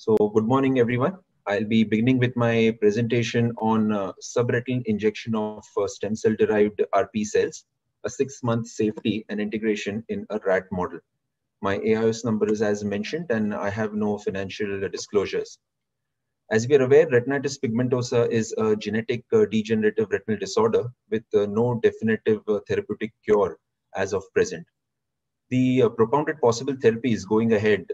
So good morning, everyone. I'll be beginning with my presentation on uh, subretinal injection of uh, stem cell derived RP cells, a six month safety and integration in a rat model. My AIS number is as mentioned, and I have no financial disclosures. As we are aware, retinitis pigmentosa is a genetic uh, degenerative retinal disorder with uh, no definitive uh, therapeutic cure as of present the uh, propounded possible therapies going ahead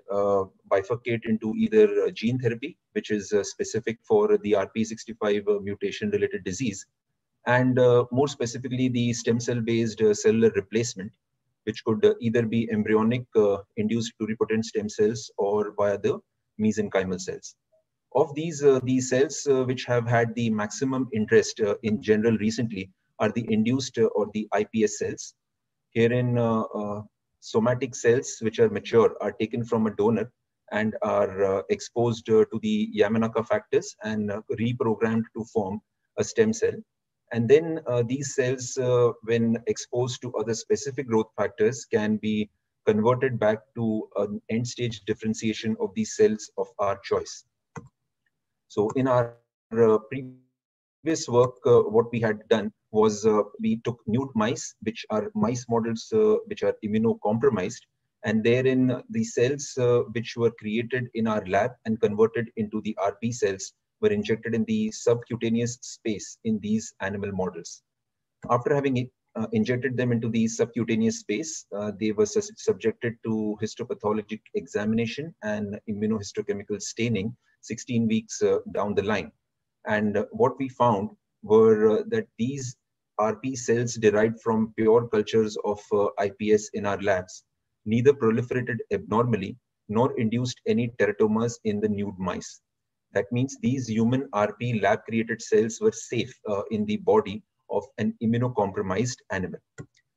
bifurcate into either uh, gene therapy, which is uh, specific for the RPE65 uh, mutation related disease, and uh, more specifically, the stem cell based uh, cellular replacement, which could uh, either be embryonic induced pluripotent stem cells or via the mesenchymal cells. Of these, these cells which have had the maximum interest in general recently are the induced or the iPS cells. Herein, somatic cells which are mature are taken from a donor and are uh, exposed uh, to the Yamanaka factors and uh, reprogrammed to form a stem cell. And then uh, these cells, uh, when exposed to other specific growth factors, can be converted back to an end stage differentiation of these cells of our choice. So in our uh, previous work, what we had done was uh, we took nude mice, which are mice models uh, which are immunocompromised, and therein the cells uh, which were created in our lab and converted into the RP cells were injected in the subcutaneous space in these animal models. After having uh, injected them into the subcutaneous space, uh, they were su subjected to histopathologic examination and immunohistochemical staining 16 weeks uh, down the line. And what we found were that these RP cells derived from pure cultures of uh, IPS in our labs neither proliferated abnormally nor induced any teratomas in the nude mice. That means these human RP lab created cells were safe uh, in the body of an immunocompromised animal.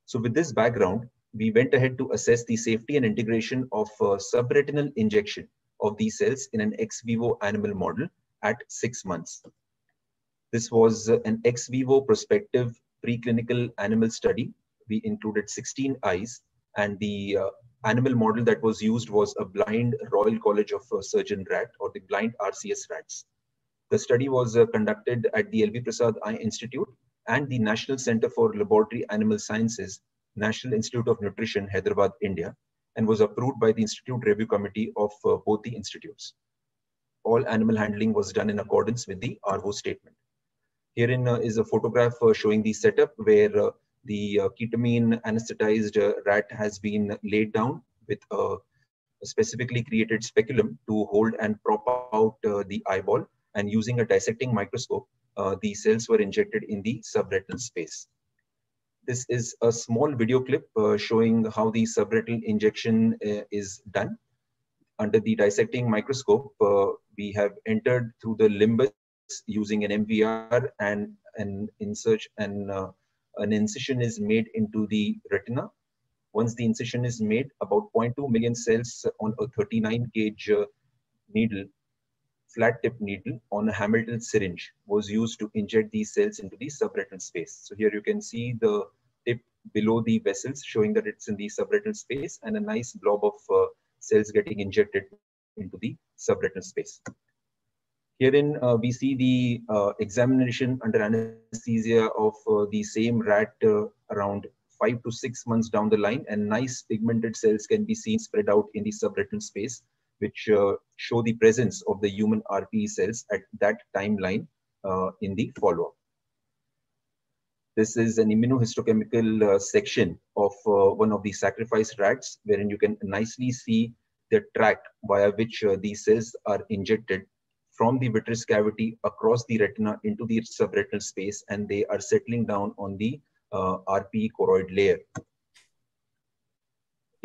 So with this background, we went ahead to assess the safety and integration of uh, subretinal injection of these cells in an ex vivo animal model at six months. This was uh, an ex vivo prospective preclinical animal study. We included 16 eyes, and the uh, animal model that was used was a blind Royal College of uh, Surgeon rat or the blind RCS rats. The study was uh, conducted at the LV Prasad Eye Institute and the National Center for Laboratory Animal Sciences, National Institute of Nutrition, Hyderabad, India, and was approved by the Institute Review Committee of both the institutes. All animal handling was done in accordance with the ARVO statement. Herein uh, is a photograph uh, showing the setup where uh, the ketamine anesthetized rat has been laid down with a specifically created speculum to hold and prop out the eyeball. And using a dissecting microscope, the cells were injected in the subretinal space. This is a small video clip uh, showing how the subretinal injection uh, is done. Under the dissecting microscope, uh, we have entered through the limbus using an MVR and an insert and uh, an incision is made into the retina. Once the incision is made, about 0.2 million cells on a 39 gauge uh, needle, flat tip needle on a Hamilton syringe was used to inject these cells into the subretinal space. So here you can see the tip below the vessels showing that it's in the subretinal space and a nice blob of uh, cells getting injected into the subretinal space. Herein, uh, we see the uh, examination under anesthesia of uh, the same rat uh, around five to six months down the line, and nice pigmented cells can be seen spread out in the subretinal space, which uh, show the presence of the human RPE cells at that timeline uh, in the follow-up. This is an immunohistochemical section of one of the sacrificed rats, wherein you can nicely see the track via which these cells are injected from the vitreous cavity across the retina into the subretinal space, and they are settling down on the uh, RPE choroid layer.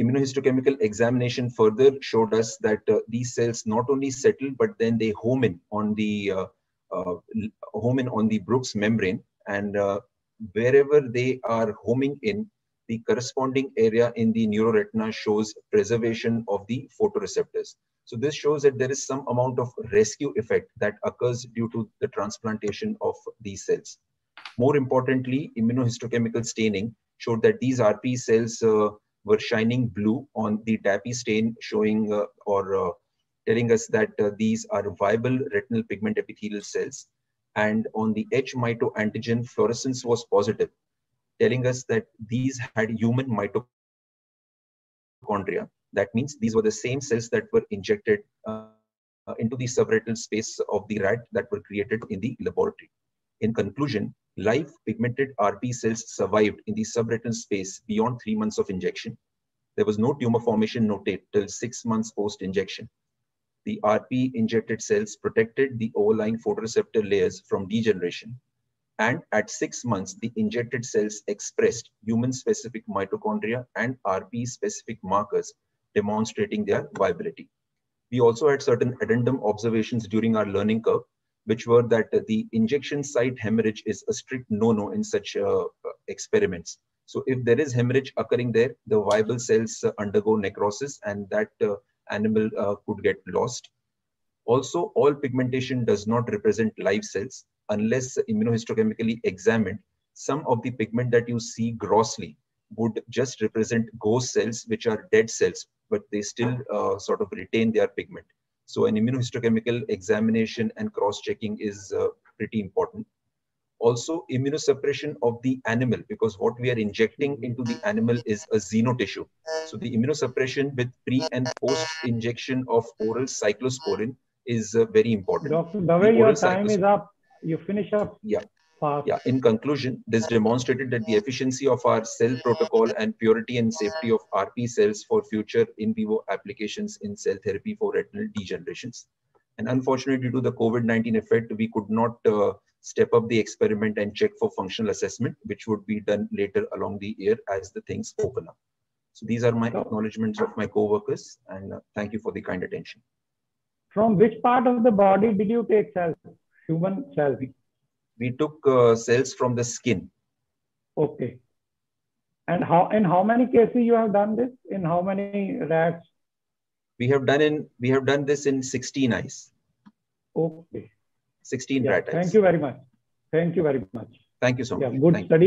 Immunohistochemical examination further showed us that uh, these cells not only settle, but then they home in on the uh, uh home in on the Bruch's membrane, and uh, wherever they are homing in, the corresponding area in the neuroretina shows preservation of the photoreceptors. So this shows that there is some amount of rescue effect that occurs due to the transplantation of these cells. More importantly, immunohistochemical staining showed that these RP cells uh, were shining blue on the DAPI stain showing uh, or uh, telling us that uh, these are viable retinal pigment epithelial cells. And on the H mitoantigen, fluorescence was positive, telling us that these had human mitochondria. That means these were the same cells that were injected uh, into the subretinal space of the rat that were created in the laboratory. In conclusion, live pigmented RP cells survived in the subretinal space beyond three months of injection. There was no tumor formation noted till six months post-injection. The RP injected cells protected the overlying photoreceptor layers from degeneration. And at six months, the injected cells expressed human-specific mitochondria and RP-specific markers demonstrating their viability. We also had certain addendum observations during our learning curve, which were that the injection site hemorrhage is a strict no-no in such uh, experiments. So if there is hemorrhage occurring there, the viable cells uh, undergo necrosis and that uh, animal uh, could get lost. Also, all pigmentation does not represent live cells unless immunohistochemically examined. Some of the pigment that you see grossly would just represent ghost cells, which are dead cells, but they still uh, sort of retain their pigment. So an immunohistochemical examination and cross-checking is uh, pretty important. Also immunosuppression of the animal because what we are injecting into the animal is a xenotissue. So the immunosuppression with pre and post injection of oral cyclosporin is uh, very important. Doctor, the way your time is up, you finish up. Yeah. Yeah, in conclusion, this demonstrated that the efficiency of our cell protocol and purity and safety of RP cells for future in vivo applications in cell therapy for retinal degenerations. And unfortunately, due to the COVID-19 effect, we could not uh, step up the experiment and check for functional assessment, which would be done later along the year as the things open up. So these are my acknowledgements of my co-workers and uh, thank you for the kind attention. From which part of the body did you take cells, human cells? We took uh, cells from the skin. Okay. And how in how many cases you have done this? In how many rats? We have done in we have done this in 16 eyes. Okay. 16 yeah, rat eyes. Thank you very much. Thank you very much. Thank you so much. Yeah, good Thank study.